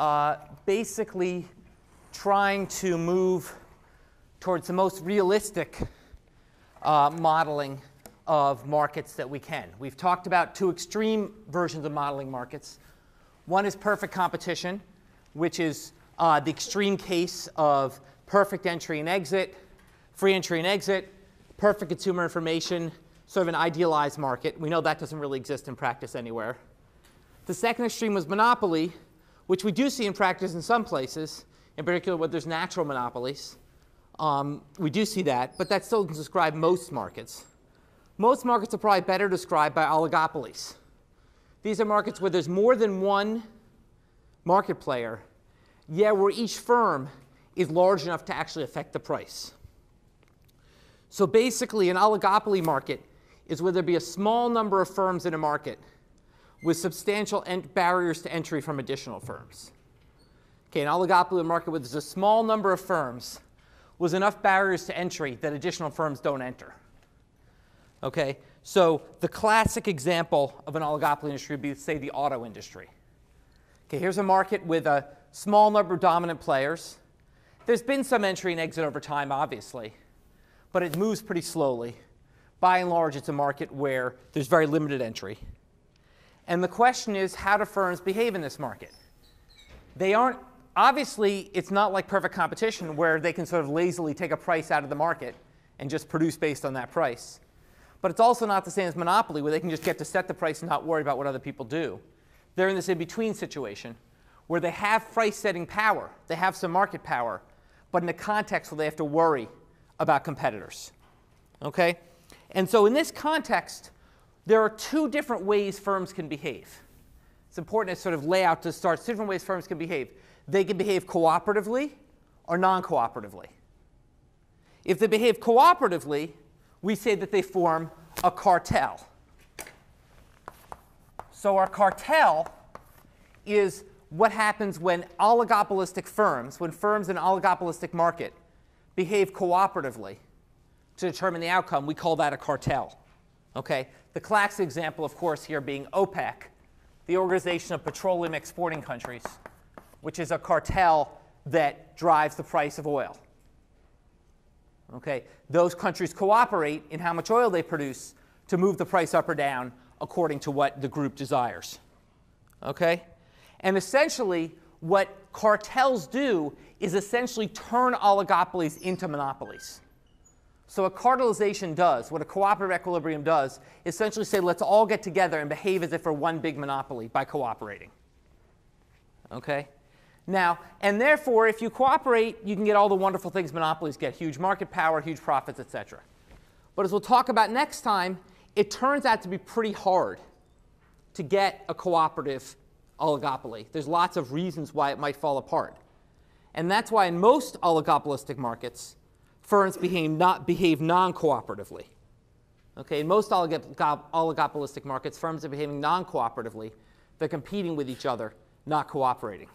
uh, basically trying to move towards the most realistic uh, modeling of markets that we can. We've talked about two extreme versions of modeling markets. One is perfect competition, which is uh, the extreme case of perfect entry and exit, free entry and exit, perfect consumer information, sort of an idealized market. We know that doesn't really exist in practice anywhere. The second extreme was monopoly, which we do see in practice in some places, in particular where there's natural monopolies. Um, we do see that, but that still doesn't describe most markets. Most markets are probably better described by oligopolies. These are markets where there's more than one market player, yet where each firm is large enough to actually affect the price. So basically, an oligopoly market is where there be a small number of firms in a market with substantial barriers to entry from additional firms. Okay, an oligopoly market with a small number of firms was enough barriers to entry that additional firms don't enter. Okay, so the classic example of an oligopoly industry would be, say, the auto industry. Okay, here's a market with a small number of dominant players. There's been some entry and exit over time, obviously, but it moves pretty slowly. By and large, it's a market where there's very limited entry. And the question is, how do firms behave in this market? They aren't, obviously, it's not like perfect competition where they can sort of lazily take a price out of the market and just produce based on that price. But it's also not the same as monopoly where they can just get to set the price and not worry about what other people do. They're in this in-between situation where they have price setting power, they have some market power, but in a context where they have to worry about competitors. Okay? And so in this context, there are two different ways firms can behave. It's important to sort of lay out to start two different ways firms can behave. They can behave cooperatively or non cooperatively. If they behave cooperatively, we say that they form a cartel. So, our cartel is what happens when oligopolistic firms, when firms in an oligopolistic market behave cooperatively to determine the outcome. We call that a cartel. Okay? The classic example, of course, here being OPEC, the Organization of Petroleum Exporting Countries, which is a cartel that drives the price of oil. Okay? Those countries cooperate in how much oil they produce to move the price up or down according to what the group desires. Okay? And essentially, what cartels do is essentially turn oligopolies into monopolies. So what cartelization does, what a cooperative equilibrium does, is essentially say let's all get together and behave as if we're one big monopoly by cooperating. Okay? Now, and therefore, if you cooperate, you can get all the wonderful things monopolies get, huge market power, huge profits, etc. But as we'll talk about next time, it turns out to be pretty hard to get a cooperative oligopoly. There's lots of reasons why it might fall apart. And that's why in most oligopolistic markets, firms behave, not, behave non-cooperatively. Okay, in most oligopolistic markets, firms are behaving non-cooperatively. They're competing with each other, not cooperating.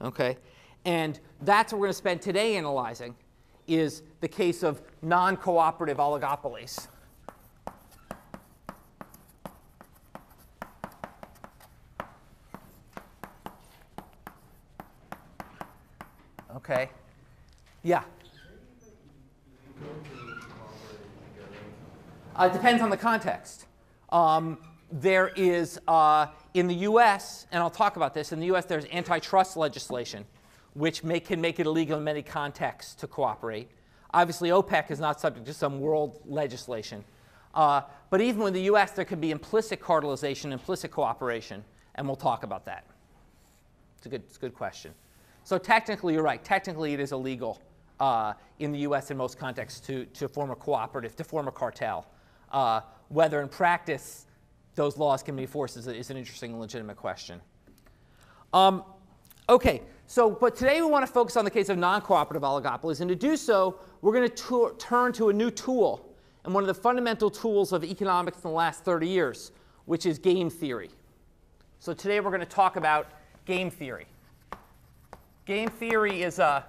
Okay, and that's what we're going to spend today analyzing is the case of non-cooperative oligopolies. Okay. Yeah. Uh, it depends on the context. Um, there is, uh, in the US, and I'll talk about this, in the US there's antitrust legislation which can make it illegal in many contexts to cooperate. Obviously, OPEC is not subject to some world legislation. Uh, but even in the US, there can be implicit cartelization, implicit cooperation, and we'll talk about that. It's a good, it's a good question. So technically, you're right. Technically, it is illegal uh, in the US in most contexts to, to form a cooperative, to form a cartel. Uh, whether in practice those laws can be enforced is, is an interesting and legitimate question. Um, Okay, so but today we want to focus on the case of non-cooperative oligopolies, and to do so, we're going to turn to a new tool, and one of the fundamental tools of economics in the last 30 years, which is game theory. So today we're going to talk about game theory. Game theory is a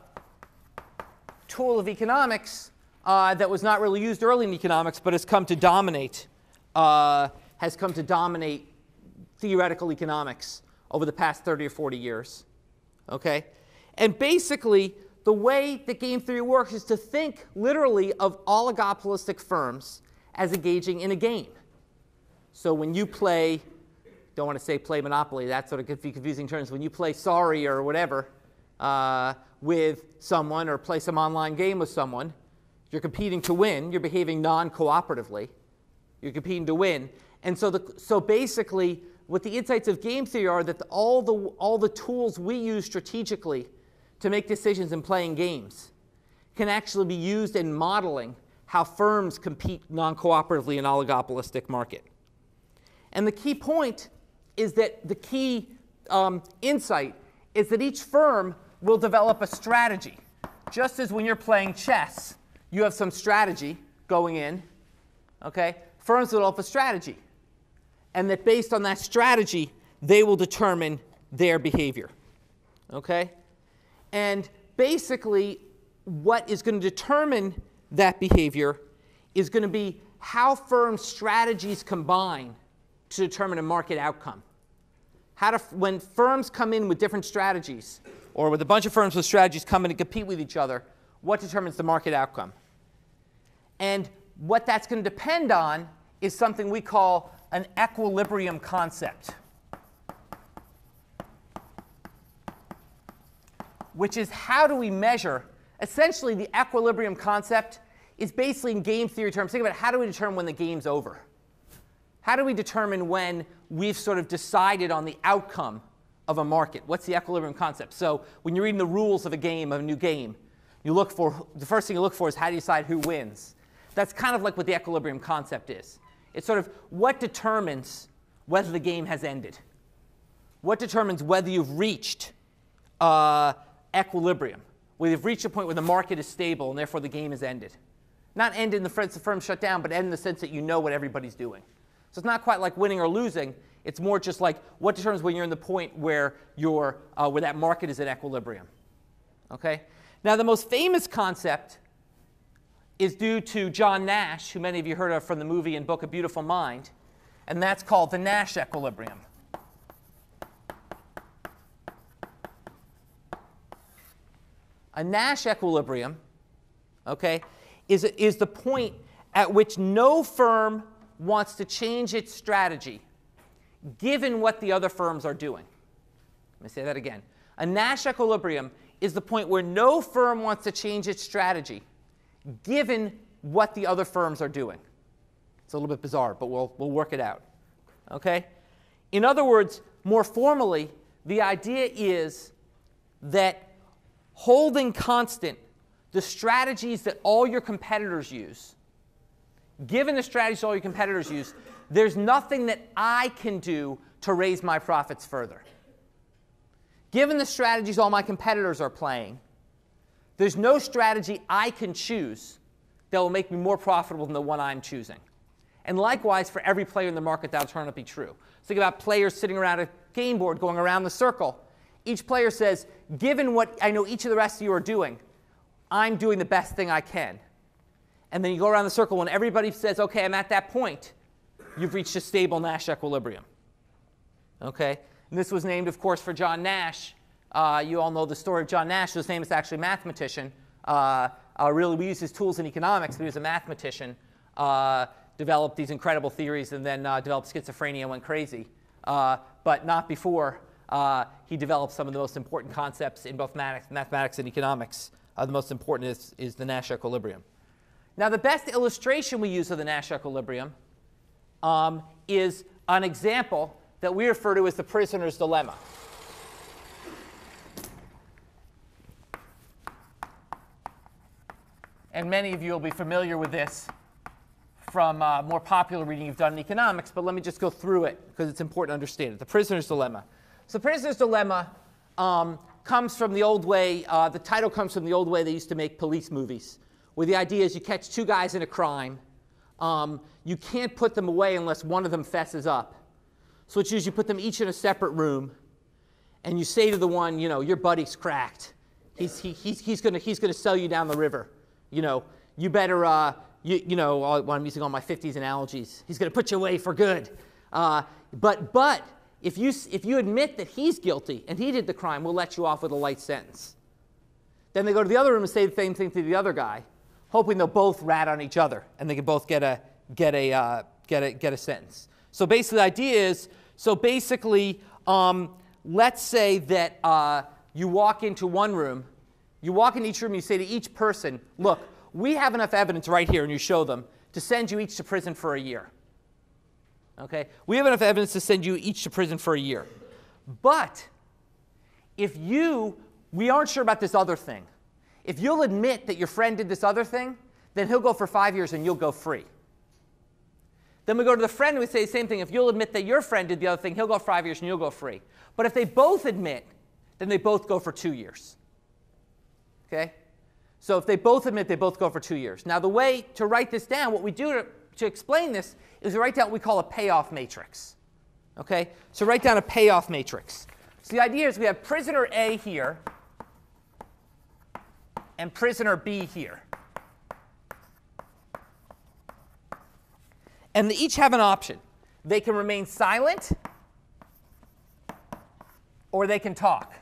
tool of economics uh, that was not really used early in economics, but has come to dominate, uh, has come to dominate theoretical economics over the past 30 or 40 years. Okay? And basically, the way that game theory works is to think literally of oligopolistic firms as engaging in a game. So when you play, don't want to say play Monopoly, that's sort of confusing terms. When you play Sorry or whatever uh, with someone or play some online game with someone, you're competing to win. You're behaving non cooperatively. You're competing to win. And so, the, so basically, what the insights of game theory are that the, all, the, all the tools we use strategically to make decisions in playing games can actually be used in modeling how firms compete non cooperatively in oligopolistic market. And the key point is that the key um, insight is that each firm will develop a strategy. Just as when you're playing chess, you have some strategy going in, okay? Firms will develop a strategy and that based on that strategy, they will determine their behavior. Okay? And basically, what is going to determine that behavior is going to be how firm strategies combine to determine a market outcome. How to, when firms come in with different strategies, or with a bunch of firms with strategies come in and compete with each other, what determines the market outcome? And what that's going to depend on is something we call an equilibrium concept, which is how do we measure? Essentially, the equilibrium concept is basically in game theory terms. Think about how do we determine when the game's over? How do we determine when we've sort of decided on the outcome of a market? What's the equilibrium concept? So when you're reading the rules of a game, of a new game, you look for the first thing you look for is how do you decide who wins? That's kind of like what the equilibrium concept is. It's sort of what determines whether the game has ended? What determines whether you've reached uh, equilibrium, whether you've reached a point where the market is stable and therefore the game is ended? Not end in the sense the firm shut down, but end in the sense that you know what everybody's doing. So it's not quite like winning or losing. It's more just like what determines when you're in the point where, you're, uh, where that market is at equilibrium. Okay? Now, the most famous concept is due to John Nash, who many of you heard of from the movie and book A Beautiful Mind, and that's called the Nash equilibrium. A Nash equilibrium, okay, is, is the point at which no firm wants to change its strategy given what the other firms are doing. Let me say that again. A Nash equilibrium is the point where no firm wants to change its strategy given what the other firms are doing. It's a little bit bizarre, but we'll, we'll work it out. Okay? In other words, more formally, the idea is that holding constant the strategies that all your competitors use, given the strategies all your competitors use, there's nothing that I can do to raise my profits further. Given the strategies all my competitors are playing, there's no strategy I can choose that will make me more profitable than the one I'm choosing. And likewise, for every player in the market, that'll turn out to be true. Think about players sitting around a game board going around the circle. Each player says, given what I know each of the rest of you are doing, I'm doing the best thing I can. And then you go around the circle, and everybody says, okay, I'm at that point. You've reached a stable Nash equilibrium. Okay? And this was named, of course, for John Nash, uh, you all know the story of John Nash, whose name is actually a mathematician. Uh, uh, really, we use his tools in economics, but he was a mathematician, uh, developed these incredible theories, and then uh, developed schizophrenia and went crazy. Uh, but not before he developed some of the most important concepts in both mathematics and economics. the most important is, is the Nash equilibrium. Now, the best illustration we use of the Nash equilibrium um, is an example that we refer to as the prisoner's dilemma. and many of you will be familiar with this from uh, more popular reading you've done in economics, but let me just go through it because it's important to understand it. The prisoner's dilemma. So, the prisoner's dilemma um, comes from the old way, uh, the title comes from the old way they used to make police movies, where the idea is you catch two guys in a crime. Um, you can't put them away unless one of them fesses up. So it's usually you put them each in a separate room, and you say to the one, you know, your buddy's cracked. He's, he, he's, he's going he's gonna sell you down the river. You know, you better, uh, you, you know, I'm using all my 50s analogies, he's going to put you away for good. Uh, but, but if you, if you admit that he's guilty and he did the crime, we'll let you off with a light sentence. Then they go to the other room and say the same thing to the other guy, hoping they'll both rat on each other and they can both get a, get a, uh, get a, get a sentence. So basically, the idea is so basically, um, let's say that uh, you walk into one room, you walk in each room, you say to each person, look, we have enough evidence right here, and you show them, to send you each to prison for a year. Okay? We have enough evidence to send you each to prison for a year. But if you, we aren't sure about this other thing. If you'll admit that your friend did this other thing, then he'll go for five years and you'll go free. Then we go to the friend and we say the same thing. If you'll admit that your friend did the other thing, he'll go five years and you'll go free. But if they both admit, then they both go for two years. Okay? So if they both admit, they both go for two years. Now, the way to write this down, what we do to, to explain this is we write down what we call a payoff matrix. Okay? So write down a payoff matrix. So the idea is we have prisoner A here and prisoner B here. And they each have an option. They can remain silent or they can talk.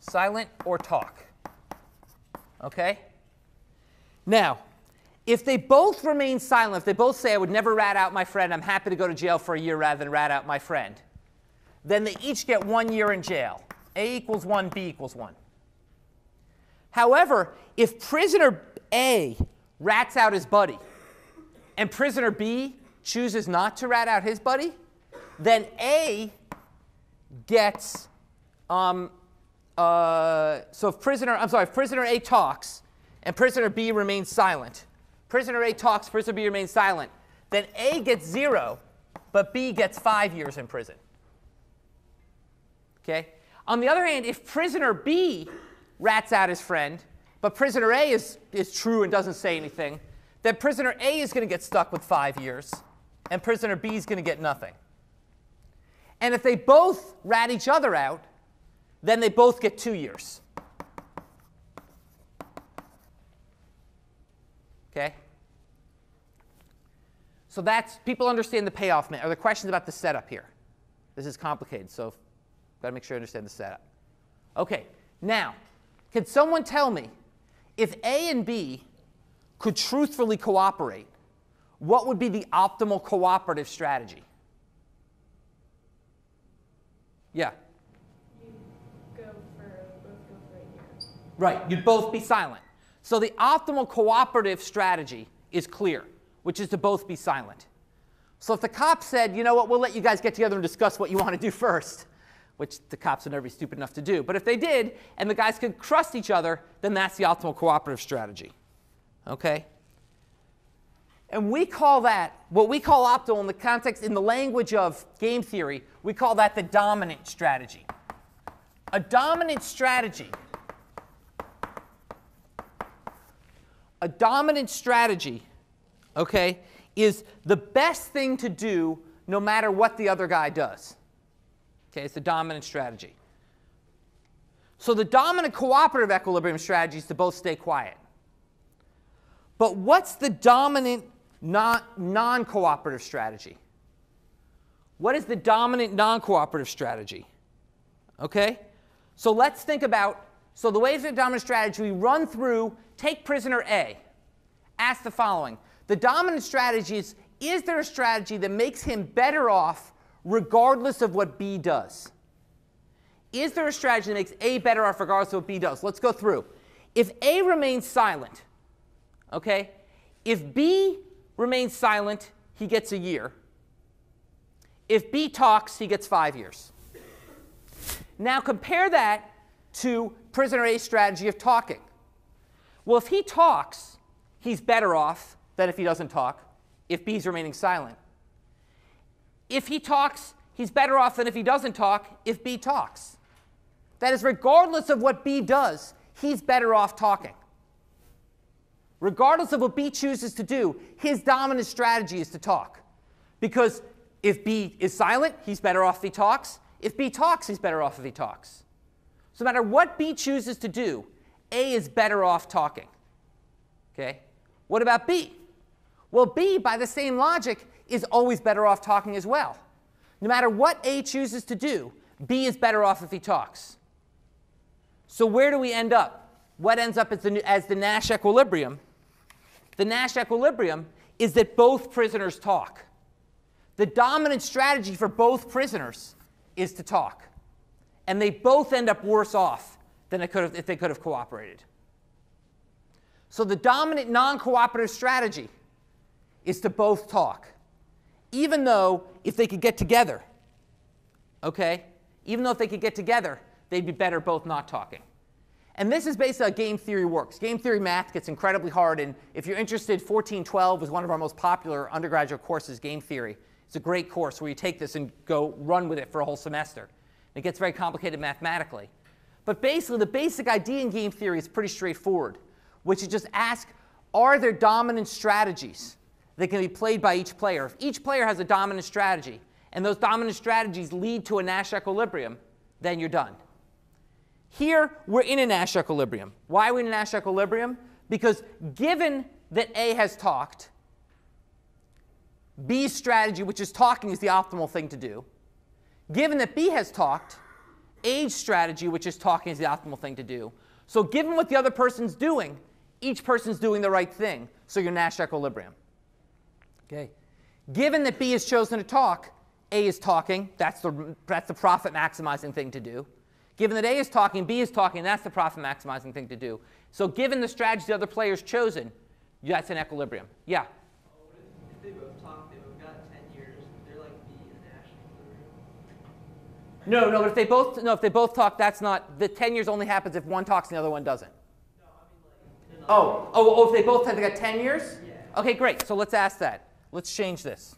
silent or talk. Okay? Now, if they both remain silent, if they both say, I would never rat out my friend, I'm happy to go to jail for a year rather than rat out my friend, then they each get one year in jail. A equals 1, B equals 1. However, if prisoner A rats out his buddy and prisoner B chooses not to rat out his buddy, then A gets um, uh, so if prisoner, I'm sorry, if prisoner A talks and prisoner B remains silent, prisoner A talks, prisoner B remains silent, then A gets zero, but B gets five years in prison. Okay? On the other hand, if prisoner B rats out his friend, but prisoner A is, is true and doesn't say anything, then prisoner A is going to get stuck with five years, and prisoner B is going to get nothing. And if they both rat each other out, then they both get two years. Okay? So that's, people understand the payoff. Are there questions about the setup here? This is complicated, so got to make sure I understand the setup. Okay, now, can someone tell me if A and B could truthfully cooperate, what would be the optimal cooperative strategy? Yeah. Right, you'd both be silent. So the optimal cooperative strategy is clear, which is to both be silent. So if the cop said, you know what, we'll let you guys get together and discuss what you want to do first, which the cops would never be stupid enough to do. But if they did, and the guys could trust each other, then that's the optimal cooperative strategy. Okay? And we call that, what we call optimal in the context, in the language of game theory, we call that the dominant strategy. A dominant strategy a dominant strategy, okay, is the best thing to do no matter what the other guy does. Okay, it's the dominant strategy. So the dominant cooperative equilibrium strategy is to both stay quiet. But what's the dominant non cooperative strategy? What is the dominant non cooperative strategy? Okay? So let's think about so the ways of the dominant strategy, we run through, take prisoner A, ask the following. The dominant strategy is, is there a strategy that makes him better off regardless of what B does? Is there a strategy that makes A better off regardless of what B does? Let's go through. If A remains silent, okay, if B remains silent, he gets a year. If B talks, he gets five years. Now compare that to prisoner A's strategy of talking. Well, if he talks, he's better off than if he doesn't talk, if B's remaining silent. If he talks, he's better off than if he doesn't talk if B talks. That is, regardless of what B does, he's better off talking. Regardless of what B chooses to do, his dominant strategy is to talk. Because if B is silent, he's better off if he talks. If B talks, he's better off if he talks. So no matter what B chooses to do, A is better off talking. Okay? What about B? Well, B, by the same logic, is always better off talking as well. No matter what A chooses to do, B is better off if he talks. So where do we end up? What ends up as the, as the Nash equilibrium? The Nash equilibrium is that both prisoners talk. The dominant strategy for both prisoners is to talk. And they both end up worse off than they could have, if they could have cooperated. So the dominant non cooperative strategy is to both talk. Even though if they could get together, okay, even though if they could get together, they'd be better both not talking. And this is basically how game theory works. Game theory math gets incredibly hard, and if you're interested, 1412 is one of our most popular undergraduate courses, game theory. It's a great course where you take this and go run with it for a whole semester. It gets very complicated mathematically. But basically, the basic idea in game theory is pretty straightforward, which is just ask, are there dominant strategies that can be played by each player? If each player has a dominant strategy, and those dominant strategies lead to a Nash equilibrium, then you're done. Here, we're in a Nash equilibrium. Why are we in a Nash equilibrium? Because given that A has talked, B's strategy, which is talking, is the optimal thing to do. Given that B has talked, A's strategy, which is talking, is the optimal thing to do. So given what the other person's doing, each person's doing the right thing. So you're Nash equilibrium. Okay. Given that B has chosen to talk, A is talking. That's the, that's the profit maximizing thing to do. Given that A is talking, B is talking, that's the profit maximizing thing to do. So given the strategy the other player's chosen, that's an equilibrium. Yeah? No, no, but if they both no, if they both talk, that's not the 10 years only happens if one talks and the other one doesn't. No, I mean like, oh, oh, oh, if they both have they got 10 years? Yeah. Okay, great. So let's ask that. Let's change this.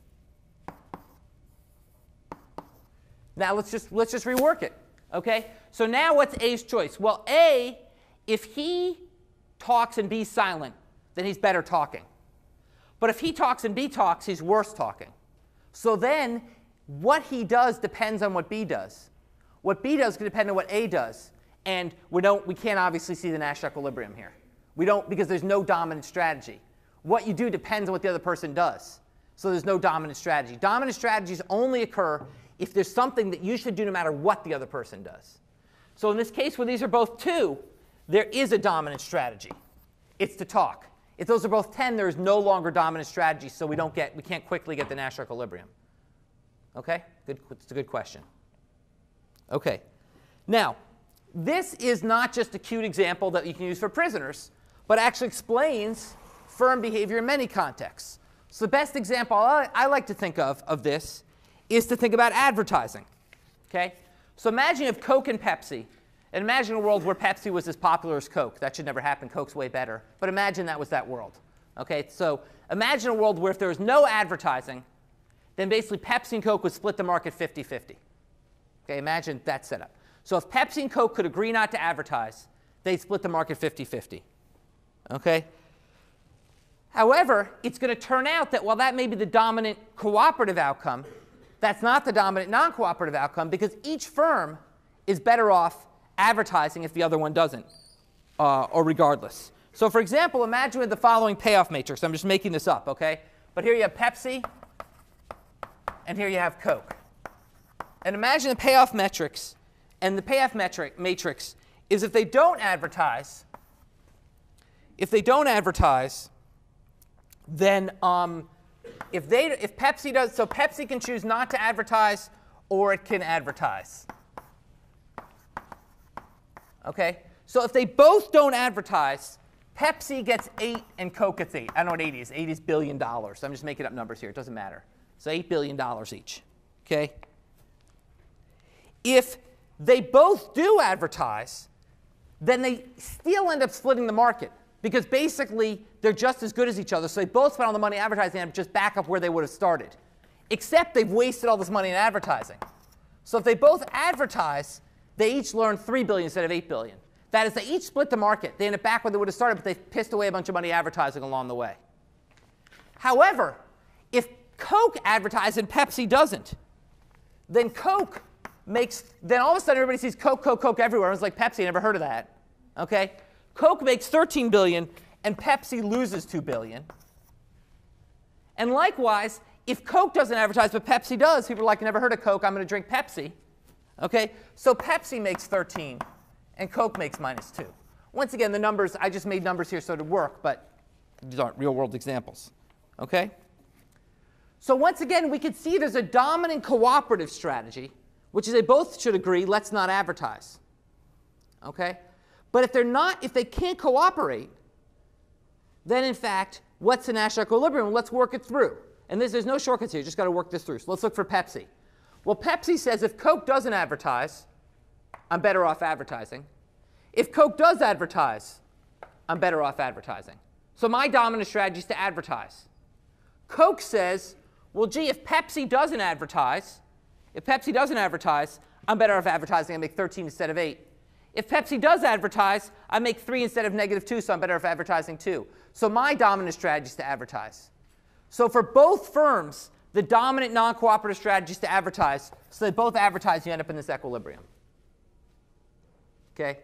Now let's just let's just rework it. Okay? So now what's A's choice? Well, A, if he talks and B's silent, then he's better talking. But if he talks and B talks, he's worse talking. So then what he does depends on what B does. What B does can depend on what A does. And we, don't, we can't obviously see the Nash equilibrium here. We don't because there's no dominant strategy. What you do depends on what the other person does. So there's no dominant strategy. Dominant strategies only occur if there's something that you should do no matter what the other person does. So in this case where these are both 2, there is a dominant strategy. It's to talk. If those are both 10, there is no longer dominant strategy, so we, don't get, we can't quickly get the Nash equilibrium. Okay? Good, it's a good question. Okay. Now, this is not just a cute example that you can use for prisoners, but actually explains firm behavior in many contexts. So the best example I, like to think of of this is to think about advertising. Okay? So imagine if Coke and Pepsi, and imagine a world where Pepsi was as popular as Coke. That should never happen. Coke's way better. But imagine that was that world. Okay? So imagine a world where if there was no advertising, then basically Pepsi and Coke would split the market 50 50. Okay, imagine that setup. So if Pepsi and Coke could agree not to advertise, they'd split the market 50 50. Okay? However, it's going to turn out that while that may be the dominant cooperative outcome, that's not the dominant non cooperative outcome because each firm is better off advertising if the other one doesn't, uh, or regardless. So, for example, imagine the following payoff matrix. I'm just making this up, okay? But here you have Pepsi, and here you have Coke. And imagine the payoff metrics, and the payoff metric matrix is if they don't advertise, if they don't advertise, then um, if they if Pepsi does so Pepsi can choose not to advertise or it can advertise. Okay? So if they both don't advertise, Pepsi gets 8 and Coke gets 8. I don't know what 8 is. 8 is billion dollars. I'm just making up numbers here. It doesn't matter. So $8 billion each. Okay? If they both do advertise, then they still end up splitting the market because basically they're just as good as each other. So they both spend all the money advertising and just back up where they would have started. except they've wasted all this money in advertising. So if they both advertise, they each learn 3 billion instead of 8 billion. That is, they each split the market. They end up back where they would have started, but they've pissed away a bunch of money advertising along the way. However, if Coke advertises and Pepsi doesn't, then Coke makes, then all of a sudden everybody sees Coke, Coke, Coke everywhere. It's like Pepsi, never heard of that. Okay? Coke makes 13 billion and Pepsi loses 2 billion. And likewise, if Coke doesn't advertise but Pepsi does, people are like, never heard of Coke, I'm going to drink Pepsi. Okay? So Pepsi makes 13 and Coke makes minus 2. Once again, the numbers, I just made numbers here so to work, but these aren't real world examples. Okay? So once again, we can see there's a dominant cooperative strategy, which is they both should agree, let's not advertise. Okay? But if they're not, if they can't cooperate, then in fact, what's the Nash equilibrium? Let's work it through. And this, there's no shortcuts here, just got to work this through. So let's look for Pepsi. Well, Pepsi says if Coke doesn't advertise, I'm better off advertising. If Coke does advertise, I'm better off advertising. So my dominant strategy is to advertise. Coke says, well, gee, if Pepsi doesn't advertise, if Pepsi doesn't advertise, I'm better off advertising. I make 13 instead of 8. If Pepsi does advertise, I make 3 instead of negative 2, so I'm better off advertising 2. So my dominant strategy is to advertise. So for both firms, the dominant non-cooperative strategy is to advertise. So they both advertise, you end up in this equilibrium. Okay?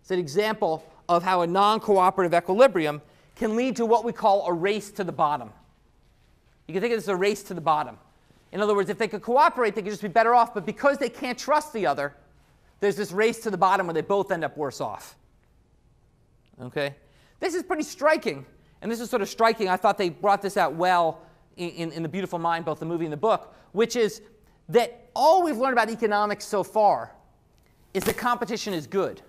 It's an example of how a non-cooperative equilibrium can lead to what we call a race to the bottom. You can think of this as a race to the bottom. In other words, if they could cooperate, they could just be better off. But because they can't trust the other, there's this race to the bottom where they both end up worse off. Okay? This is pretty striking. And this is sort of striking. I thought they brought this out well in, in, in The Beautiful Mind, both the movie and the book, which is that all we've learned about economics so far is that competition is good,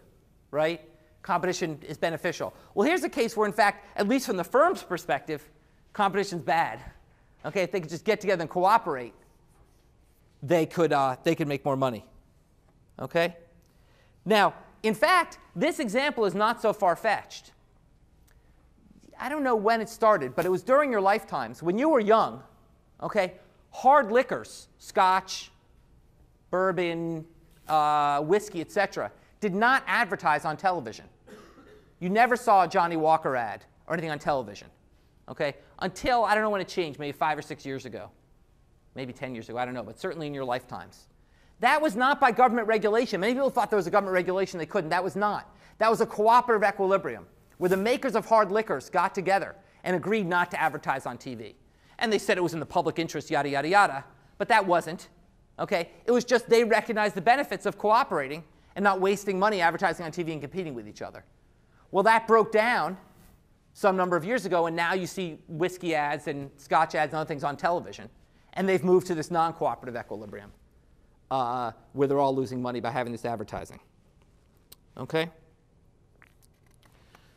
right? Competition is beneficial. Well, here's a case where, in fact, at least from the firm's perspective, competition's bad. Okay, if they could just get together and cooperate, they could, uh, they could make more money. Okay? Now, in fact, this example is not so far fetched. I don't know when it started, but it was during your lifetimes. When you were young, okay, hard liquors, scotch, bourbon, uh, whiskey, etc., did not advertise on television. You never saw a Johnnie Walker ad or anything on television okay? Until, I don't know when it changed, maybe five or six years ago, maybe 10 years ago, I don't know, but certainly in your lifetimes. That was not by government regulation. Many people thought there was a government regulation they couldn't. That was not. That was a cooperative equilibrium where the makers of hard liquors got together and agreed not to advertise on TV. And they said it was in the public interest, yada, yada, yada, but that wasn't. Okay? It was just they recognized the benefits of cooperating and not wasting money advertising on TV and competing with each other. Well, that broke down some number of years ago, and now you see whiskey ads and scotch ads and other things on television. And they've moved to this non cooperative equilibrium uh, where they're all losing money by having this advertising. Okay?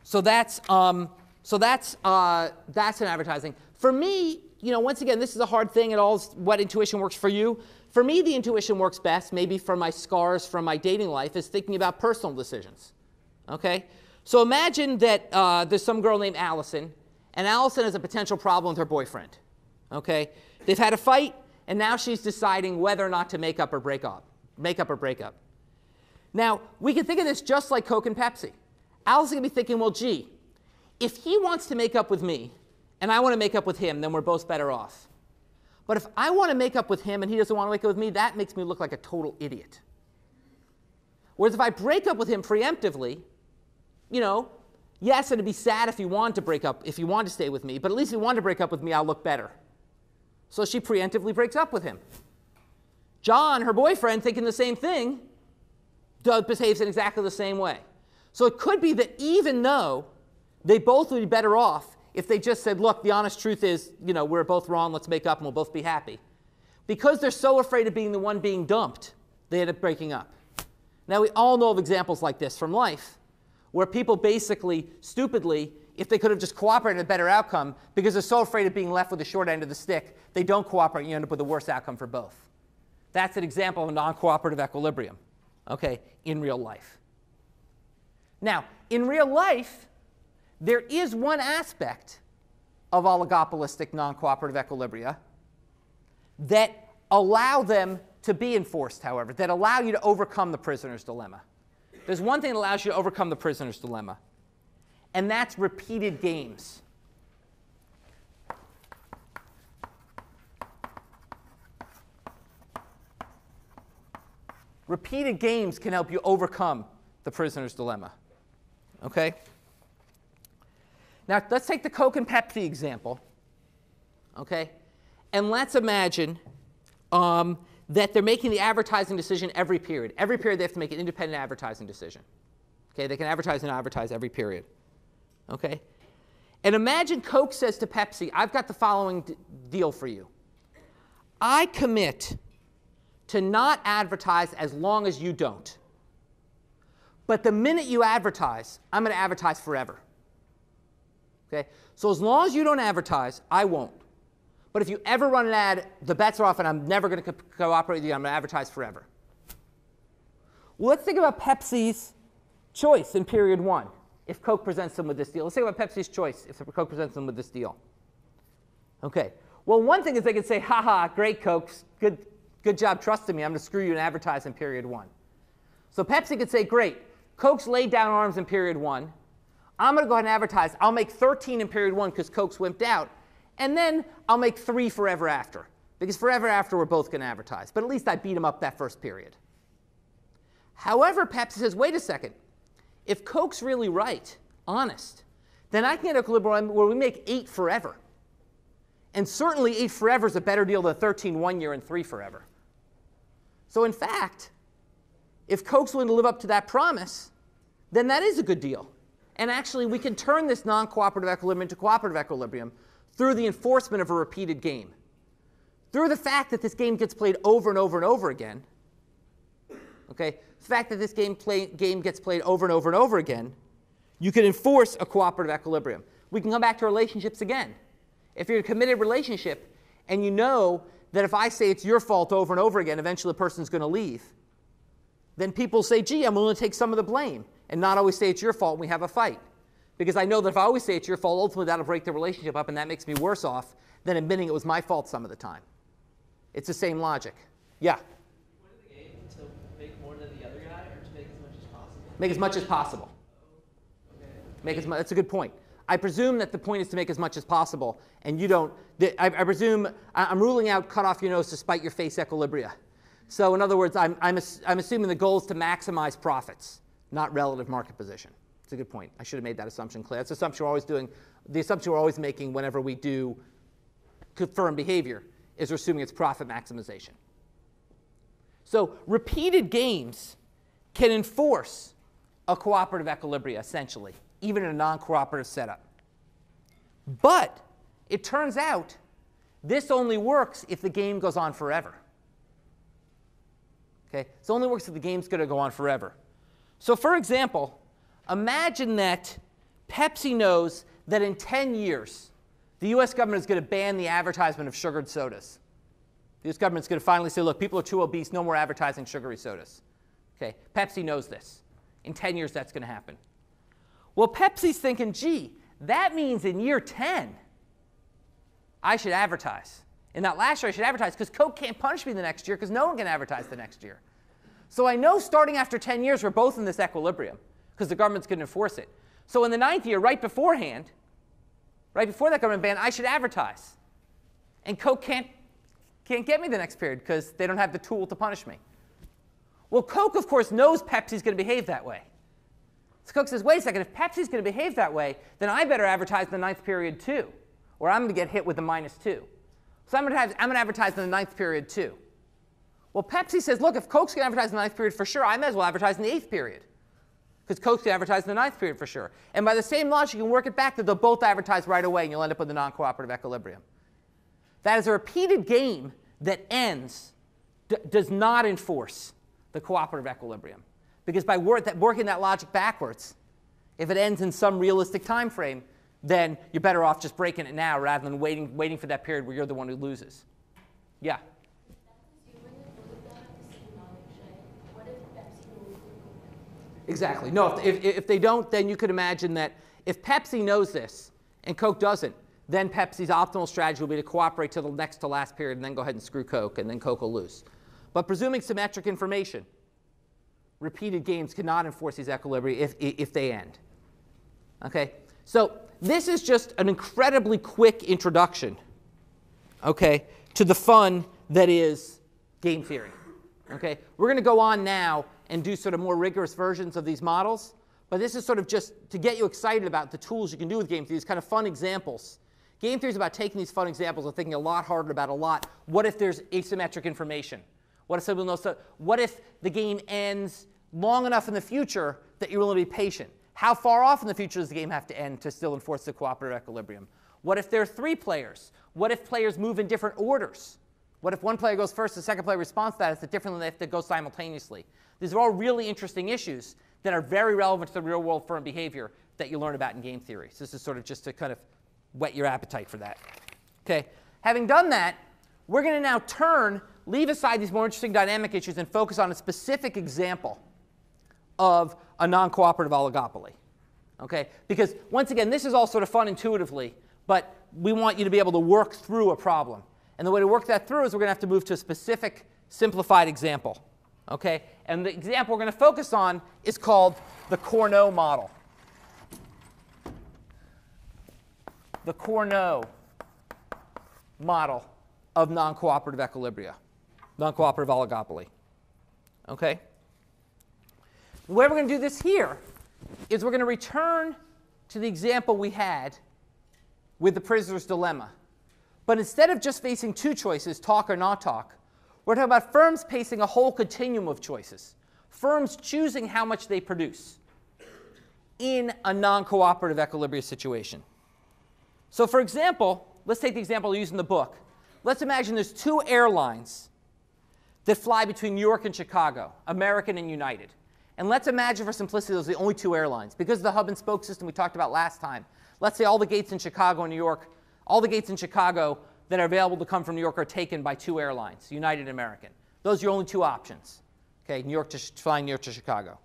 So that's, um, so that's, uh, that's an advertising. For me, you know, once again, this is a hard thing. It all what intuition works for you. For me, the intuition works best, maybe from my scars from my dating life, is thinking about personal decisions. Okay? So imagine that uh, there's some girl named Allison, and Allison has a potential problem with her boyfriend. Okay? They've had a fight, and now she's deciding whether or not to make up or break up. Make up or break up. Now, we can think of this just like Coke and Pepsi. Allison can be thinking, well, gee, if he wants to make up with me, and I want to make up with him, then we're both better off. But if I want to make up with him and he doesn't want to make up with me, that makes me look like a total idiot. Whereas if I break up with him preemptively, you know, yes, it'd be sad if he wanted to break up, if he want to stay with me, but at least if he want to break up with me, I'll look better. So she preemptively breaks up with him. John, her boyfriend, thinking the same thing, does, behaves in exactly the same way. So it could be that even though they both would be better off if they just said, look, the honest truth is, you know, we're both wrong, let's make up and we'll both be happy. Because they're so afraid of being the one being dumped, they end up breaking up. Now, we all know of examples like this from life where people basically stupidly, if they could have just cooperated, a better outcome, because they're so afraid of being left with the short end of the stick, they don't cooperate, and you end up with a worse outcome for both. That's an example of a non cooperative equilibrium, okay, in real life. Now, in real life, there is one aspect of oligopolistic non cooperative equilibria that allow them to be enforced, however, that allow you to overcome the prisoner's dilemma. There's one thing that allows you to overcome the prisoner's dilemma, and that's repeated games. Repeated games can help you overcome the prisoner's dilemma. Okay? Now, let's take the Coke and Pepsi example. Okay? And let's imagine um, that they're making the advertising decision every period. Every period they have to make an independent advertising decision. Okay, they can advertise and advertise every period. Okay? And imagine Coke says to Pepsi, I've got the following d- deal for you. I commit to not advertise as long as you don't. But the minute you advertise, I'm going to advertise forever. Okay? So as long as you don't advertise, I won't. But if you ever run an ad, the bets are off and I'm never going to co- cooperate with you. I'm going to advertise forever. Well, let's think about Pepsi's choice in period one if Coke presents them with this deal. Let's think about Pepsi's choice if Coke presents them with this deal. Okay. Well, one thing is they could say, haha, great Coke, good, good job trusting me. I'm going to screw you in advertising period one. So Pepsi could say, great, Coke's laid down arms in period one. I'm going to go ahead and advertise. I'll make 13 in period one because Coke's wimped out. And then I'll make three forever after. Because forever after, we're both going to advertise. But at least I beat them up that first period. However, Pepsi says, wait a second. If Coke's really right, honest, then I can get equilibrium where we make eight forever. And certainly eight forever is a better deal than 13 one year and three forever. So in fact, if Coke's willing to live up to that promise, then that is a good deal. And actually, we can turn this non cooperative equilibrium into cooperative equilibrium through the enforcement of a repeated game. Through the fact that this game gets played over and over and over again, okay, the fact that this game, play, game gets played over and over and over again, you can enforce a cooperative equilibrium. We can come back to relationships again. If you're in a committed relationship and you know that if I say it's your fault over and over again, eventually the person's going to leave, then people say, gee, I'm willing to take some of the blame and not always say it's your fault and we have a fight. Because I know that if I always say it's your fault, ultimately that'll break the relationship up and that makes me worse off than admitting it was my fault some of the time. It's the same logic. Yeah? the game to make more than the other guy or to make as much as possible? Make as much as possible. Make as much. That's a good point. I presume that the point is to make as much as possible, and you don't. I, I presume I'm ruling out cut off your nose to spite your face equilibria. So, in other words, I'm, I'm, I'm assuming the goal is to maximize profits, not relative market position. It's a good point. I should have made that assumption clear. That's the assumption we're always doing. The assumption we're always making whenever we do confirm behavior is we're assuming it's profit maximization. So repeated games can enforce a cooperative equilibrium, essentially, even in a non-cooperative setup. But it turns out this only works if the game goes on forever. Okay? This only works if the game's going to go on forever. So for example, Imagine that Pepsi knows that in 10 years, the US government is going to ban the advertisement of sugared sodas. The US government is going to finally say, look, people are too obese, no more advertising sugary sodas. Okay, Pepsi knows this. In 10 years, that's going to happen. Well, Pepsi's thinking, gee, that means in year 10, I should advertise. In that last year, I should advertise because Coke can't punish me the next year because no one can advertise the next year. So I know starting after 10 years, we're both in this equilibrium because the government's going to enforce it. So in the ninth year, right beforehand, right before that government ban, I should advertise. And Coke can't, can't get me the next period because they don't have the tool to punish me. Well, Coke, of course, knows Pepsi's going to behave that way. So Coke says, wait a second, if Pepsi's going to behave that way, then I better advertise in the ninth period too, or I'm going to get hit with the minus two. So I'm going, to going to advertise in the ninth period too. Well, Pepsi says, look, if Coke's going to advertise in the ninth period for sure, I might as well advertise in the eighth period because Coke can advertise in the ninth period for sure. And by the same logic, you can work it back that they'll both advertise right away and you'll end up with a non cooperative equilibrium. That is a repeated game that ends, does not enforce the cooperative equilibrium. Because by that, working that logic backwards, if it ends in some realistic time frame, then you're better off just breaking it now rather than waiting, waiting for that period where you're the one who loses. Yeah? Exactly. No, if, if, if, they don't, then you could imagine that if Pepsi knows this and Coke doesn't, then Pepsi's optimal strategy will be to cooperate till the next to last period and then go ahead and screw Coke, and then Coke will lose. But presuming symmetric information, repeated games cannot enforce these equilibria if, if they end. Okay? So this is just an incredibly quick introduction, okay, to the fun that is game theory. Okay? We're going to go on now and do sort of more rigorous versions of these models. But this is sort of just to get you excited about the tools you can do with game theory, these kind of fun examples. Game theory is about taking these fun examples and thinking a lot harder about a lot. What if there's asymmetric information? What if someone knows? What if the game ends long enough in the future that you're willing to be patient? How far off in the future does the game have to end to still enforce the cooperative equilibrium? What if there are three players? What if players move in different orders? What if one player goes first, the second player responds to that? Is it different than if they go simultaneously? These are all really interesting issues that are very relevant to the real world firm behavior that you learn about in game theory. So this is sort of just to kind of whet your appetite for that. Okay, having done that, we're going to now turn, leave aside these more interesting dynamic issues and focus on a specific example of a non-cooperative oligopoly. Okay, because once again, this is all sort of fun intuitively, but we want you to be able to work through a problem. And the way to work that through is we're going to have to move to a specific simplified example. Okay, and the example we're going to focus on is called the Cournot model. The Cournot model of non-cooperative equilibria, non-cooperative oligopoly. Okay? The way we're going to do this here is we're going to return to the example we had with the prisoner's dilemma. But instead of just facing two choices, talk or not talk, we're talking about firms facing a whole continuum of choices. Firms choosing how much they produce in a non-cooperative equilibrium situation. So for example, let's take the example used in the book. Let's imagine there's two airlines that fly between New York and Chicago, American and United. And let's imagine for simplicity those are the only two airlines. Because of the hub and spoke system we talked about last time, let's say all the gates in Chicago and New York, all the gates in Chicago that are available to come from New York are taken by two airlines, United and American. Those are your only two options. Okay, New York to flying New York to Chicago.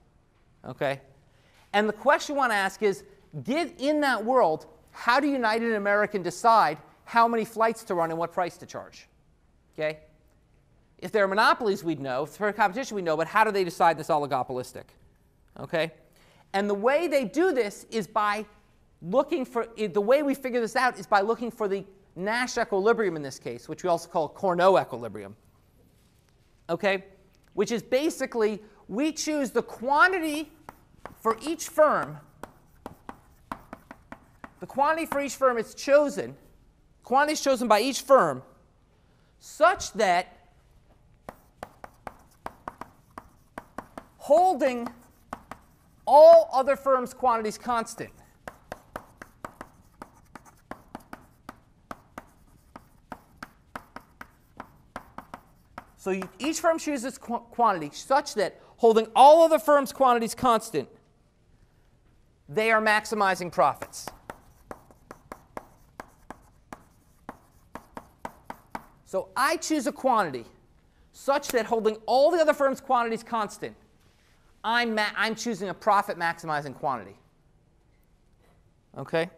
Okay? And the question I want to ask is, give in that world, how do United and American decide how many flights to run and what price to charge? Okay? If there are monopolies, we'd know. If they're competition, we know. But how do they decide this oligopolistic? Okay? And the way they do this is by looking for, the way we figure this out is by looking for the Nash equilibrium in this case, which we also call Cournot equilibrium. Okay? Which is basically we choose the quantity for each firm. The quantity for each firm is chosen, quantity is chosen by each firm such that holding all other firms' quantities constant, So each firm chooses qu quantity such that holding all other firms' quantities constant, they are maximizing profits. So I choose a quantity such that holding all the other firms' quantities constant, I'm, I'm choosing a profit maximizing quantity. Okay?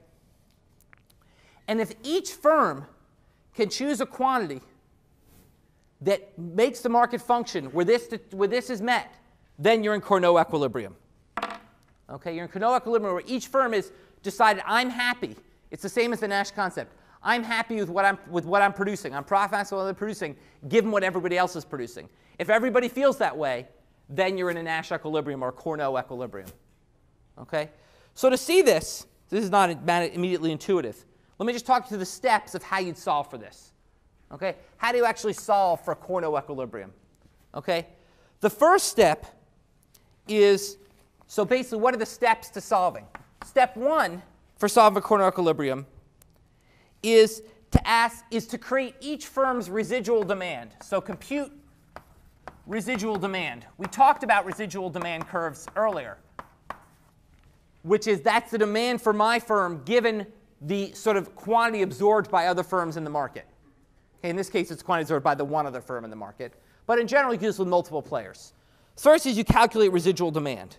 And if each firm can choose a quantity that makes the market function where this, where this is met, then you're in Cournot equilibrium. Okay, you're in Cournot equilibrium where each firm is decided, I'm happy. It's the same as the Nash concept. I'm happy with what I'm, with what I'm producing. I'm profitable what I'm producing, given what everybody else is producing. If everybody feels that way, then you're in a Nash equilibrium or Cournot equilibrium. Okay? So to see this, this is not immediately intuitive. Let me just talk to the steps of how you'd solve for this. Okay? How do you actually solve for Cournot equilibrium? Okay? The first step is, so basically what are the steps to solving? Step one for solving a Cournot equilibrium is to ask, is to create each firm's residual demand. So compute residual demand. We talked about residual demand curves earlier, which is that's the demand for my firm given the sort of quantity absorbed by other firms in the market. Okay, in this case, it's quantity absorbed by the one other firm in the market. But in general, you this with multiple players. First is you calculate residual demand.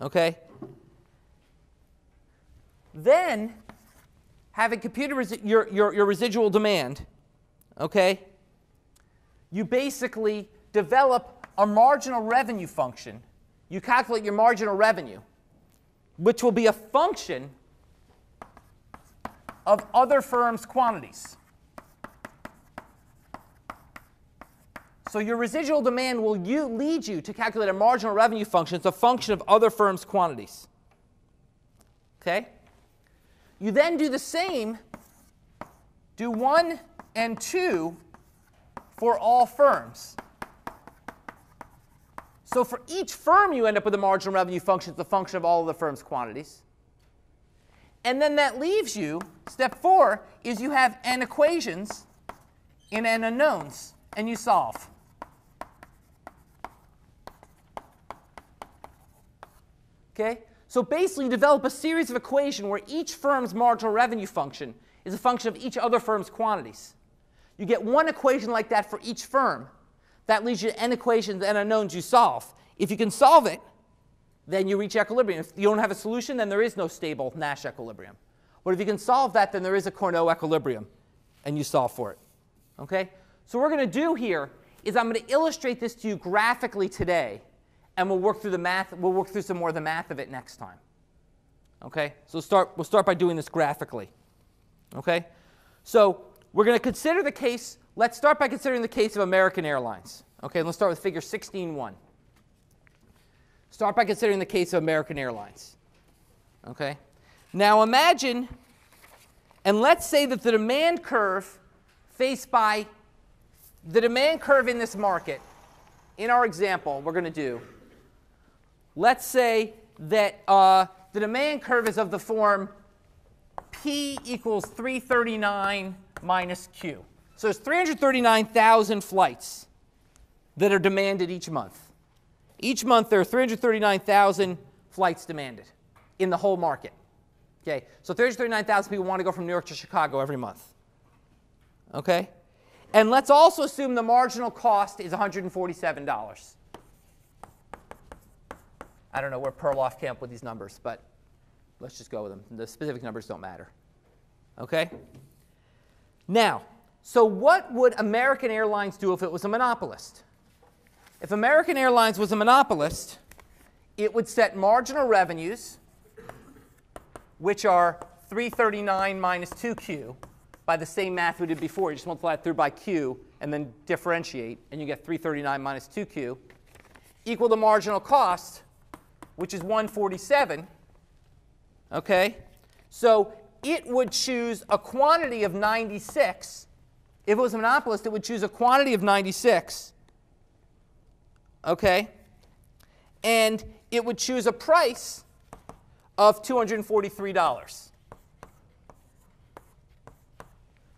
Okay? Then, having computed your, your, your residual demand, okay, you basically develop a marginal revenue function. You calculate your marginal revenue, which will be a function of other firms' quantities. So your residual demand will you, lead you to calculate a marginal revenue function. It's a function of other firms' quantities. Okay? You then do the same, do 1 and 2 for all firms. So for each firm, you end up with a marginal revenue function. It's a function of all of the firm's quantities. And then that leaves you, step four, is you have n equations in n unknowns, and you solve. Okay? So basically, you develop a series of equations where each firm's marginal revenue function is a function of each other firm's quantities. You get one equation like that for each firm. That leads you to n equations, and unknowns you solve. If you can solve it, then you reach equilibrium. If you don't have a solution, then there is no stable Nash equilibrium. But if you can solve that, then there is a Cournot equilibrium, and you solve for it. Okay? So what we're going to do here is I'm going to illustrate this to you graphically today and we'll work through the math. We'll work through some more of the math of it next time. Okay, so we'll start, we'll start by doing this graphically. Okay, so we're going to consider the case. Let's start by considering the case of American Airlines. Okay, let's start with figure 16.1. Start by considering the case of American Airlines. Okay, now imagine, and let's say that the demand curve faced by the demand curve in this market, in our example, we're going to do let's say that uh, the demand curve is of the form P equals 339 minus Q. So there's 339,000 flights that are demanded each month. Each month there are 339,000 flights demanded in the whole market. Okay, so 339,000 people want to go from New York to Chicago every month. Okay, and let's also assume the marginal cost is $147. I don't know where Perloff came up with these numbers, but let's just go with them. The specific numbers don't matter. Okay? Now, so what would American Airlines do if it was a monopolist? If American Airlines was a monopolist, it would set marginal revenues, which are 339 minus 2q, by the same math we did before. You just multiply it through by q and then differentiate, and you get 339 minus 2q, equal to marginal cost, which is 147, okay? So it would choose a quantity of 96. If it was a monopolist, it would choose a quantity of 96, okay? And it would choose a price of $243.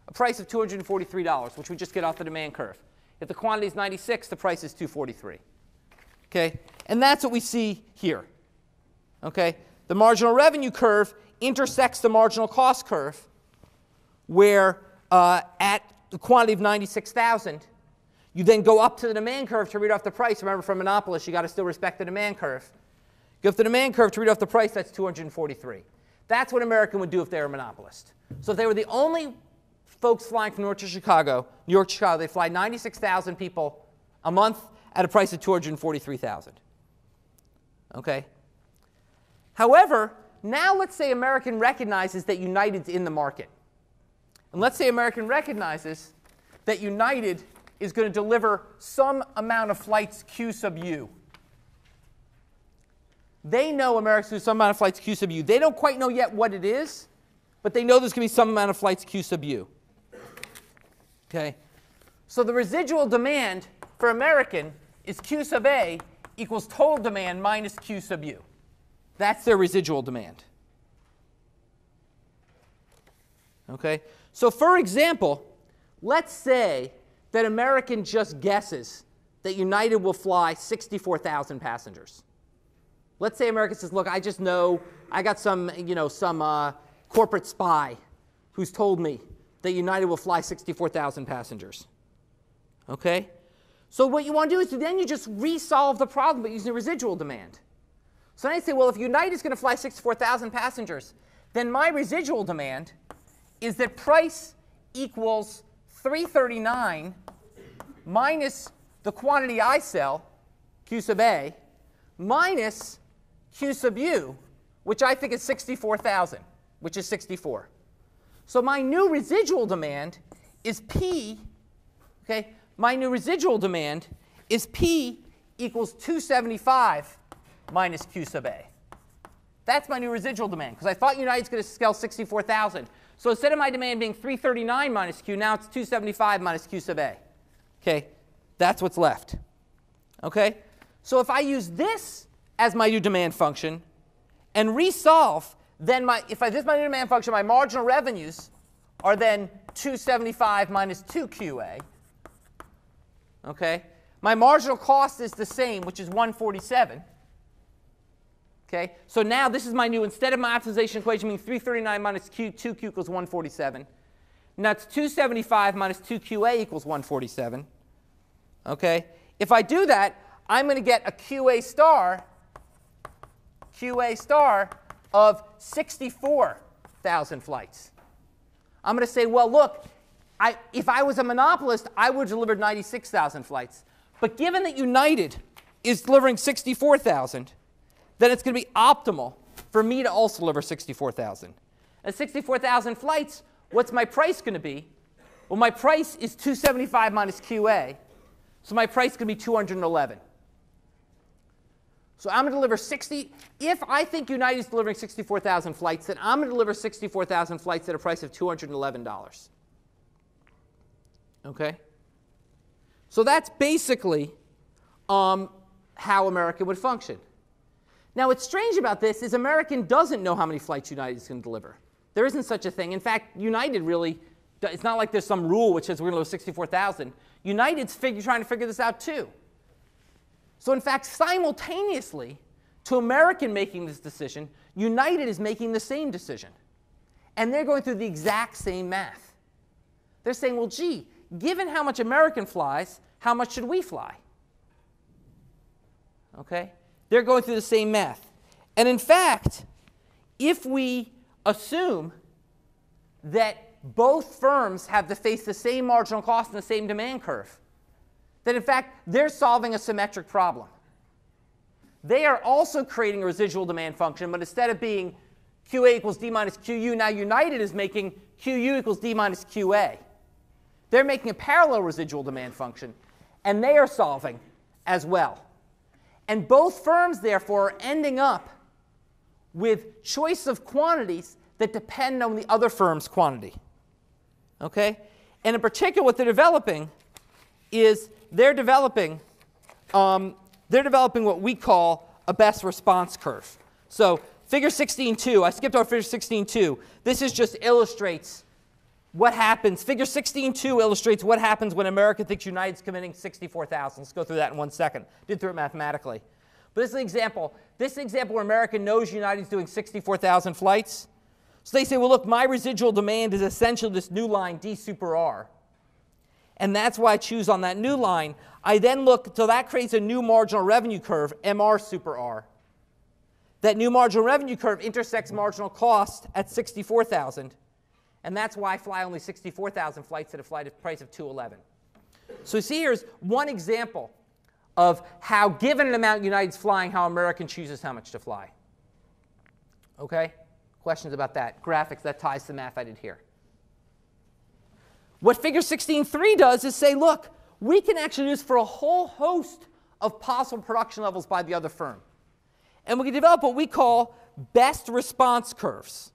A price of $243, which we just get off the demand curve. If the quantity is 96, the price is 243. Okay? And that's what we see here. Okay? The marginal revenue curve intersects the marginal cost curve, where uh, at the quantity of 96,000, you then go up to the demand curve to read off the price. Remember, from monopolist, you got to still respect the demand curve. Go up the demand curve to read off the price, that's 243. That's what American would do if they were a monopolist. So if they were the only folks flying from New York to Chicago, New York to Chicago, they fly 96,000 people a month at a price of 243,000. Okay? However, now let's say American recognizes that United's in the market. And let's say American recognizes that United is going to deliver some amount of flights Q sub U. They know America's going to some amount of flights Q sub U. They don't quite know yet what it is, but they know there's going to be some amount of flights Q sub U. Okay? So the residual demand for American is Q sub A equals total demand minus Q sub U. That's their residual demand. Okay? So, for example, let's say that American just guesses that United will fly 64,000 passengers. Let's say American says, look, I just know, I got some, you know, some uh, corporate spy who's told me that United will fly 64,000 passengers. Okay? So what you want to do is then you just resolve the problem by using residual demand. So then I say, well, if United is going to fly 64,000 passengers, then my residual demand is that price equals 339 minus the quantity I sell, Q sub A, minus Q sub U, which I think is 64,000, which is 64. So my new residual demand is P, okay, my new residual demand is P equals 275 minus Q sub A. That's my new residual demand, because I thought United's going to scale 64,000. So instead of my demand being 339 minus Q, now it's 275 minus Q sub A. Okay, that's what's left. Okay, so if I use this as my new demand function and resolve, then my, if I, this is my new demand function, my marginal revenues are then 275 minus 2QA. Okay, my marginal cost is the same, which is 147. Okay, so now this is my new, instead of my optimization equation being 339 minus Q, 2Q equals 147. Now it's 275 minus 2QA equals 147. Okay, if I do that, I'm going to get a QA star, QA star of 64,000 flights. I'm going to say, well, look, I, if I was a monopolist, I would have delivered 96,000 flights. But given that United is delivering 64,000, then it's going to be optimal for me to also deliver 64,000. At 64,000 flights, what's my price going to be? Well, my price is 275 minus QA, so my price is going to be 211. So I'm going to deliver 60. If I think United is delivering 64,000 flights, then I'm going to deliver 64,000 flights at a price of $211. Okay? So that's basically um, how American would function. Now, what's strange about this is American doesn't know how many flights United is going to deliver. There isn't such a thing. In fact, United really, it's not like there's some rule which says we're going to deliver 64,000. United's figure, trying to figure this out too. So, in fact, simultaneously to American making this decision, United is making the same decision. And they're going through the exact same math. They're saying, well, gee, given how much American flies, how much should we fly? Okay? They're going through the same math. And in fact, if we assume that both firms have to face the same marginal cost and the same demand curve, that in fact, they're solving a symmetric problem. They are also creating a residual demand function, but instead of being QA equals D minus QU, now United is making QU equals D minus QA. They're making a parallel residual demand function, and they are solving as well. And both firms, therefore, are ending up with choice of quantities that depend on the other firm's quantity. Okay? And in particular, what they're developing is they're developing, um, they're developing what we call a best response curve. So figure 16.2, I skipped over figure 16.2. This is just illustrates what happens. Figure 16.2 illustrates what happens when America thinks United's committing 64,000. Let's go through that in one second. Did through it mathematically. But this is an example. This is an example where America knows United's doing 64,000 flights. So they say, well, look, my residual demand is essentially this new line, D super R. And that's why I choose on that new line. I then look, so that creates a new marginal revenue curve, MR super R. That new marginal revenue curve intersects marginal cost at 64,000. And that's why I fly only 64,000 flights at a flight price of 211. So you see here's one example of how, given an amount United's flying, how American chooses how much to fly. Okay? Questions about that? Graphics, that ties to the math I did here. What figure 16.3 does is say, look, we can actually use for a whole host of possible production levels by the other firm. And we can develop what we call best response curves.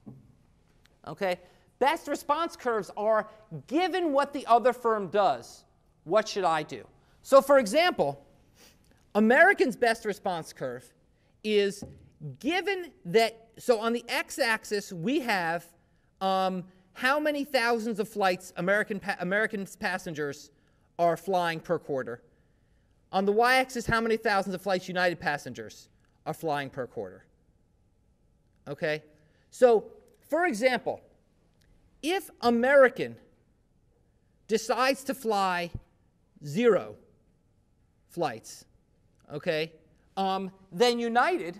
Okay? Best response curves are given what the other firm does, what should I do? So, for example, American's best response curve is given that, so on the x axis, we have um, how many thousands of flights American, pa American passengers are flying per quarter. On the y axis, how many thousands of flights United passengers are flying per quarter. Okay? So, for example, if American decides to fly zero flights, okay, um, then United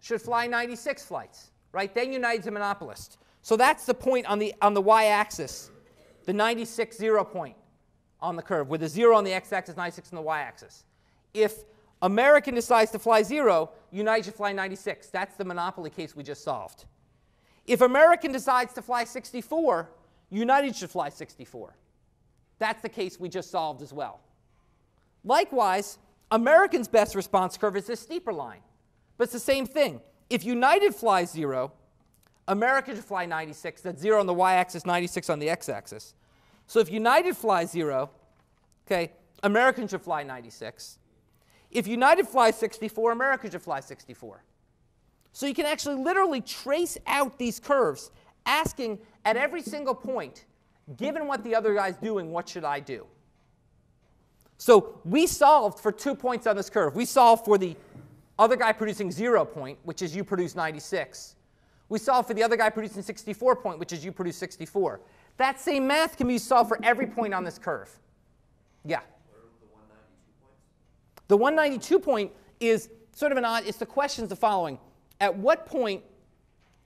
should fly 96 flights, right? Then United's a monopolist. So that's the point on the, on the y-axis, the 96 zero point on the curve, with a zero on the x-axis, 96 on the y-axis. If American decides to fly zero, United should fly 96. That's the monopoly case we just solved. If American decides to fly 64, United should fly 64. That's the case we just solved as well. Likewise, American's best response curve is this steeper line. But it's the same thing. If United flies zero, American should fly 96. That's zero on the y-axis, 96 on the x-axis. So if United flies zero, okay, American should fly 96. If United flies 64, America should fly 64. So you can actually literally trace out these curves, asking at every single point, given what the other guy's doing, what should I do? So we solved for two points on this curve. We solved for the other guy producing zero point, which is you produce 96. We solved for the other guy producing 64 point, which is you produce 64. That same math can be solved for every point on this curve. Yeah. The 192 point is sort of an odd, it's the questions the following. At what point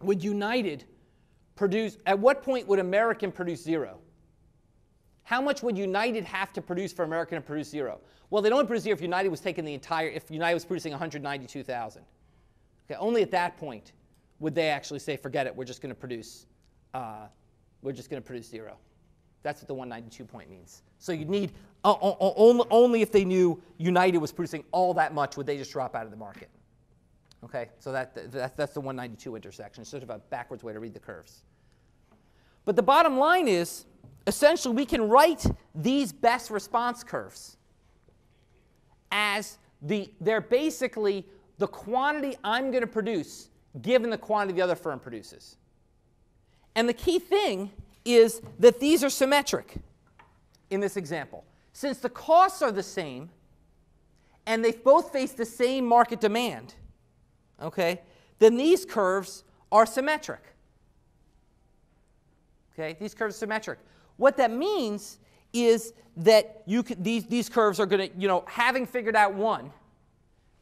would United produce, at what point would American produce zero? How much would United have to produce for American to produce zero? Well, they'd only produce zero if United was taking the entire, if United was producing 192,000. Okay, only at that point would they actually say, forget it, we're just going to produce, uh, we're just going to produce zero. That's what the 192 point means. So you'd need, uh, only, only if they knew United was producing all that much would they just drop out of the market. Okay, so that, that, that's the 192 intersection. It's sort of a backwards way to read the curves. But the bottom line is, essentially, we can write these best response curves as the, they're basically the quantity I'm going to produce given the quantity the other firm produces. And the key thing is that these are symmetric in this example. Since the costs are the same and they both face the same market demand, okay, then these curves are symmetric. Okay, these curves are symmetric. What that means is that you could, these, these curves are going to, you know, having figured out one,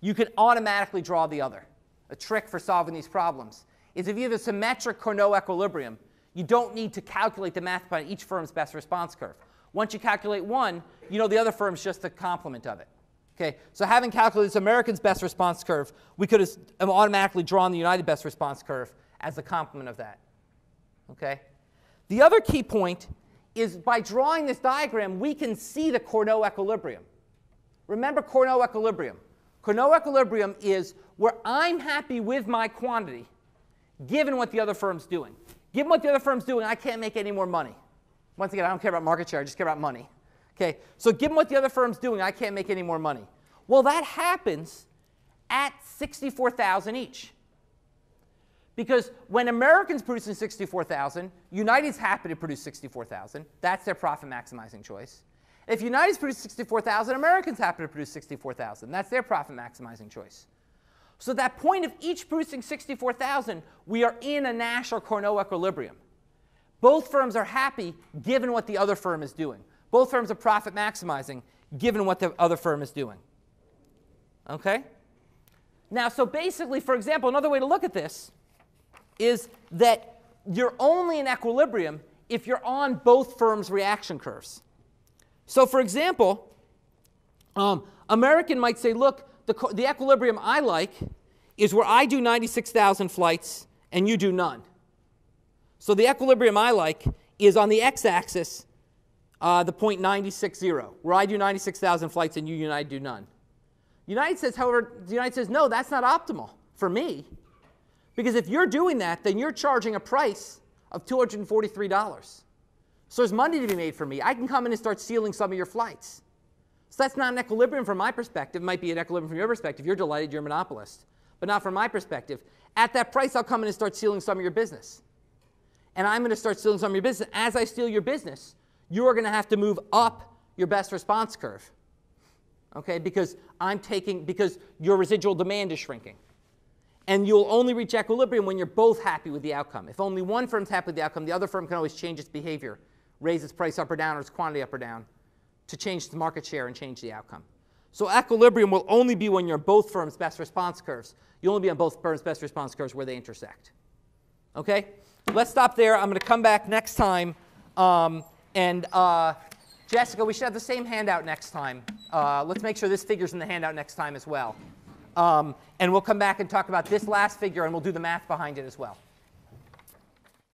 you can automatically draw the other. A trick for solving these problems is if you have a symmetric Cournot equilibrium, you don't need to calculate the math on each firm's best response curve. Once you calculate one, you know the other firm's just a complement of it. Okay, so having calculated this American's best response curve, we could have automatically drawn the United best response curve as the complement of that. Okay? The other key point is by drawing this diagram, we can see the Cournot equilibrium. Remember Cournot equilibrium. Cournot equilibrium is where I'm happy with my quantity given what the other firm's doing. Given what the other firm's doing, I can't make any more money. Once again, I don't care about market share, I just care about money. Okay, so given what the other firm's doing, I can't make any more money. Well, that happens at 64,000 each. Because when Americans producing 64,000, United's happy to produce 64,000. That's their profit maximizing choice. If United's producing 64,000, Americans happy to produce 64,000. That's their profit maximizing choice. So at that point of each producing 64,000, we are in a Nash or Cournot equilibrium. Both firms are happy given what the other firm is doing. Both firms are profit maximizing given what the other firm is doing. Okay? Now, so basically, for example, another way to look at this is that you're only in equilibrium if you're on both firms' reaction curves. So, for example, um, American might say, look, the, the equilibrium I like is where I do 96,000 flights and you do none. So the equilibrium I like is on the x-axis, uh, the point 960, where I do 96,000 flights and you United do none. United says, however, United says, no, that's not optimal for me. Because if you're doing that, then you're charging a price of $243. So there's money to be made for me. I can come in and start stealing some of your flights. So that's not an equilibrium from my perspective. It might be an equilibrium from your perspective. You're delighted you're a monopolist. But not from my perspective. At that price, I'll come in and start stealing some of your business. And I'm going to start stealing some of your business. As I steal your business, you're going to have to move up your best response curve. Okay? Because I'm taking, because your residual demand is shrinking. And you'll only reach equilibrium when you're both happy with the outcome. If only one firm's happy with the outcome, the other firm can always change its behavior, raise its price up or down or its quantity up or down to change the market share and change the outcome. So equilibrium will only be when you're both firms' best response curves. You'll only be on both firms' best response curves where they intersect. Okay? let's stop there. I'm going to come back next time. Um, and uh, Jessica, we should have the same handout next time. Uh, let's make sure this figure's in the handout next time as well. Um, and we'll come back and talk about this last figure, and we'll do the math behind it as well.